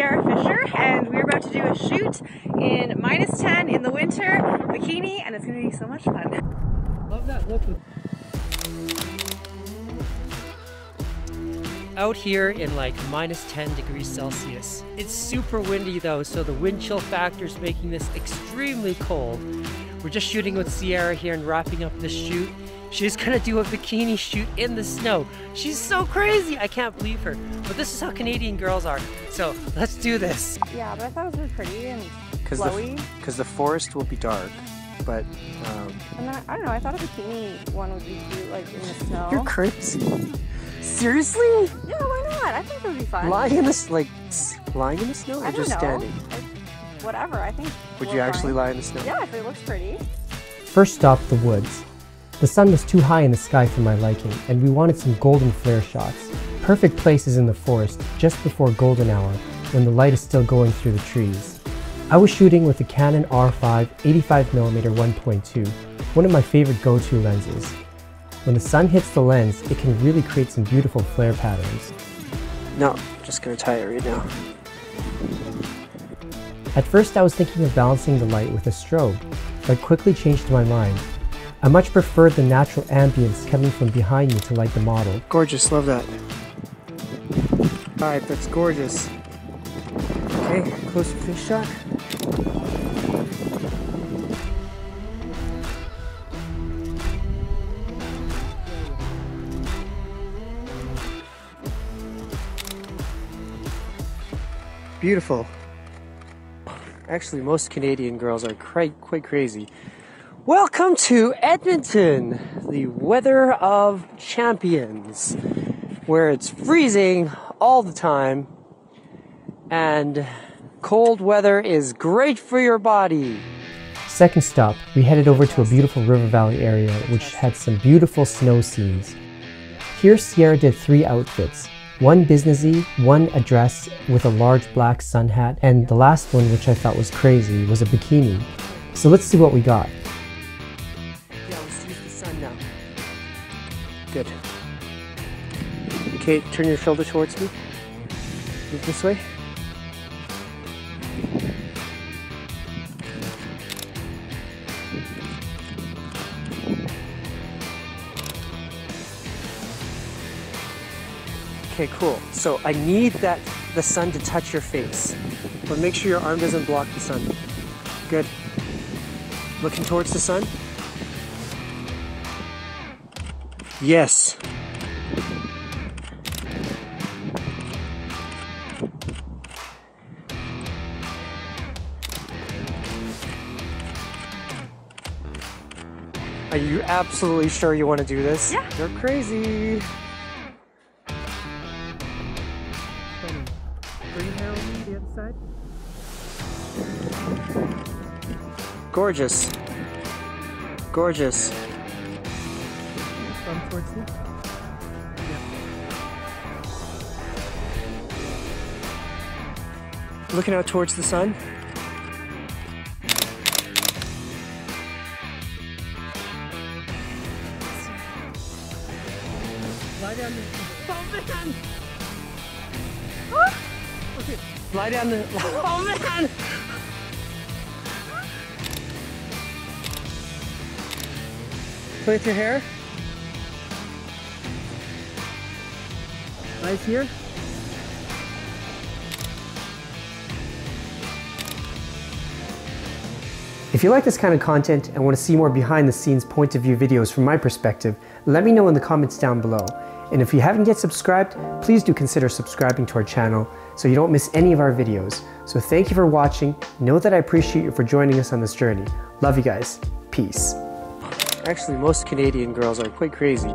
Sierra Fisher and we're about to do a shoot in minus 10 in the winter, bikini, and it's gonna be so much fun. Love that look. Out here in like minus 10 degrees Celsius. It's super windy though, so the wind chill factor is making this extremely cold. We're just shooting with Sierra here and wrapping up this shoot. She's gonna do a bikini shoot in the snow. She's so crazy, I can't believe her. But this is how Canadian girls are. So let's do this. Yeah, but I thought it was really pretty and Cause flowy. Because the, the, forest will be dark, but... Um, and then, I don't know, I thought a bikini one would be cute, like in the snow. You're crazy. Seriously? Yeah, why not? I think it would be fun. Lying in the, like, lying in the snow or I just know. standing? I, whatever, I think. Would you actually fine. lie in the snow? Yeah, if it looks pretty. First stop, the woods. The sun was too high in the sky for my liking, and we wanted some golden flare shots. Perfect places in the forest, just before golden hour, when the light is still going through the trees. I was shooting with the Canon R5 85mm 1.2, one of my favorite go-to lenses. When the sun hits the lens, it can really create some beautiful flare patterns. No, just gonna tie it right now. At first I was thinking of balancing the light with a strobe, but quickly changed my mind. I much prefer the natural ambience coming from behind me to light the model. Gorgeous, love that. Alright, that's gorgeous. Okay, closer face shot. Beautiful. Actually, most Canadian girls are quite, quite crazy. Welcome to Edmonton, the weather of champions, where it's freezing all the time and cold weather is great for your body. Second stop, we headed over to a beautiful river valley area which had some beautiful snow scenes. Here Sierra did three outfits. One businessy, one a dress with a large black sun hat, and the last one which I thought was crazy was a bikini. So let's see what we got. Let's the sun now. Good. Okay, turn your shoulder towards me. Move this way. Okay, cool. So I need that the sun to touch your face. But make sure your arm doesn't block the sun. Good. Looking towards the sun. Yes. Are you absolutely sure you want to do this? Yeah. You're crazy. Green hair on the other side. Gorgeous. Gorgeous. Towards me. Looking out towards the sun. Lie down. The, oh man! Okay, lie down. The, oh man! Play with your hair. Eyes here. If you like this kind of content and want to see more behind the scenes point of view videos from my perspective, let me know in the comments down below. And if you haven't yet subscribed, please do consider subscribing to our channel so you don't miss any of our videos. So thank you for watching. Know that I appreciate you for joining us on this journey. Love you guys. Peace. Actually, most Canadian girls are quite crazy.